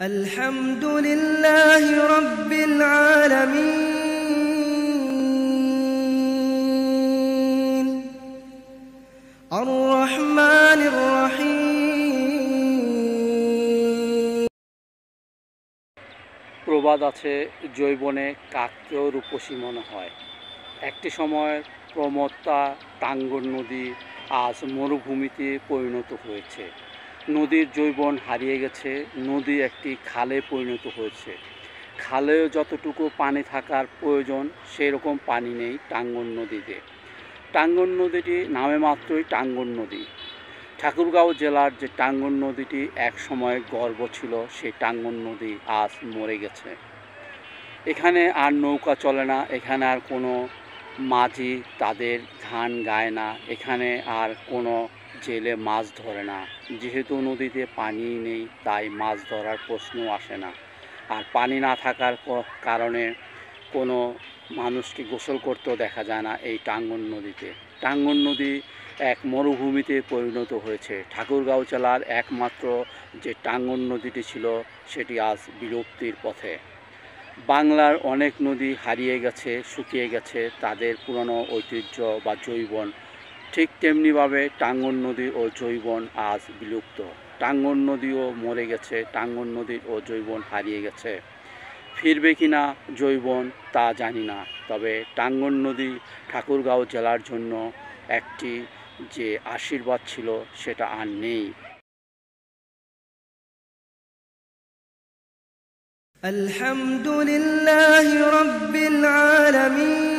الحمد لله رب العالمين الرحمن الرحيم প্রবাদ আছে জৈবনে কাককেও রূপসী মনে হয় একটি সময় প্রমত্তা টাঙ্গর নদী আজ মরুভূমিতে পরিণত হয়েছে নদীর জৈবন হারিয়ে গেছে, নদী একটি খালে পরিণত হয়েছে। খালেও যতটুকু পানি থাকার প্রয়োজন, সেরকম পানি নেই টাঙ্গন নদীতে। টাঙ্গন নদীটি নামে মাত্রই টাঙ্গন নদী। ঠাকুরগাঁও জেলার যে টাঙ্গন নদীটি এক সময় গর্ব ছিল সেই টাঙ্গন নদী আজ মরে গেছে। এখানে আর নৌকা চলে না, এখানে আর কোনো মাঝি তাদের ধান গায় না, এখানে আর কোনো জেলে মাছ ধরে না। যেহেতু নদীতে পানি নেই, তাই মাছ ধরার প্রশ্ন আসে না। আর পানি না থাকার কারণে কোনো মানুষকে গোসল করতেও দেখা যায় না এই টাঙ্গন নদীতে। টাঙ্গন নদী এক মরুভূমিতে পরিণত হয়েছে। ঠাকুরগাঁও জেলার একমাত্র যে টাঙ্গন নদীটি ছিল, সেটি আজ বিলুপ্তির পথে। বাংলার অনেক নদী হারিয়ে গেছে, শুকিয়ে গেছে, তাদের পুরনো ঐতিহ্য বা জৈবন ঠিক তেমনিভাবে টাঙ্গন নদী ও জৈবন আজ বিলুপ্ত। টাঙ্গন নদীও মরে গেছে, টাঙ্গন নদীর ও জৈবন হারিয়ে গেছে। ফিরবে কি না জৈবন তা জানি না, তবে টাঙ্গন নদী ঠাকুরগাঁও জেলার জন্য একটি যে আশীর্বাদ ছিল সেটা আর নেই। আলহামদুলিল্লাহ রব্বিল আলামিন।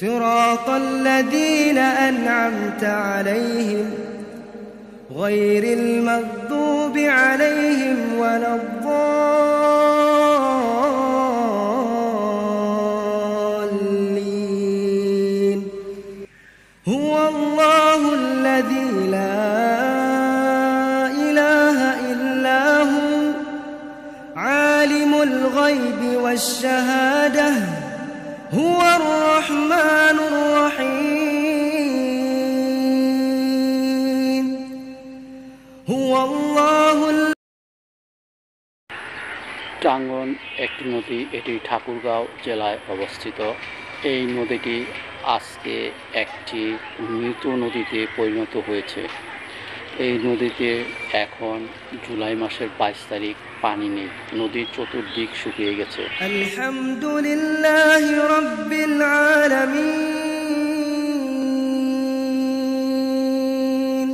صراط الذين أنعمت عليهم غير المغضوب عليهم ولا الضالين. هو الله الذي لا إله إلا هو عالم الغيب والشهادة. هو الرحمن الرحيم هو الله الذي টাঙ্গন একটি নদী এটি ঠাকুরগাঁও জেলায় অবস্থিত এই নদীটি আজকে একটি মৃত নদীতে পরিণত হয়েছে এই নদীতে এখন জুলাই মাসের বাইশ তারিখ পানি নেই নদীর চতুর্দিক শুকিয়ে গেছে الحمد لله رب العالمين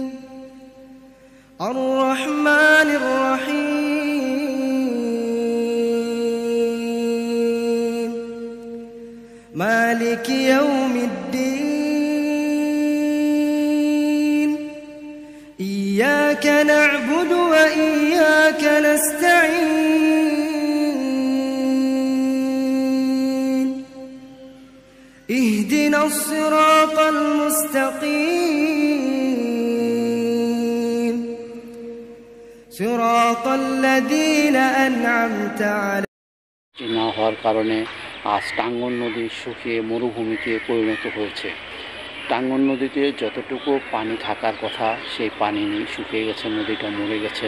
الرحمن الرحيم مالك يوم الدين إياك نعبد وإياك نستعين اهدنا الصراط المستقيم صراط الذين أنعمت عليهم বৃষ্টি না হওয়ার কারণে আজ টাঙ্গন নদী শুকিয়ে মরুভূমিতে পরিণত হয়েছে টাঙ্গন নদীতে যতটুকু পানি থাকার কথা সেই পানি নেই শুকিয়ে গেছে নদীটা মরে গেছে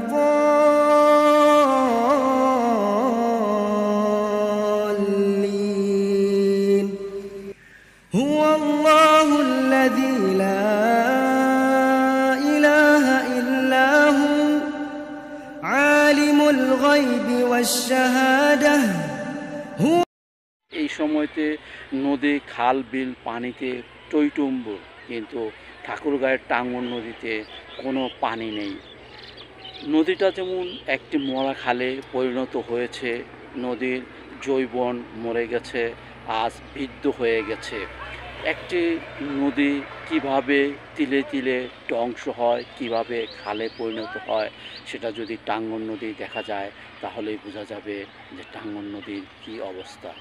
এই সময়তে নদী খাল, বিল, পানিতে টইটুম্বুর কিন্তু ঠাকুরগাঁয়ের টাঙ্গন নদীতে কোনো পানি নেই। নদীটা যেমন একটি মরা খালে পরিণত হয়েছে, নদীর জৈবন মরে গেছে, আজ বিদ্ধ হয়ে গেছে। একটি নদী কীভাবে তিলে তিলে ধ্বংস হয়, কীভাবে খালে পরিণত হয়, সেটা যদি টাঙ্গন নদী দেখা যায়, তাহলেই বোঝা যাবে যে টাঙ্গন নদীর কি অবস্থা।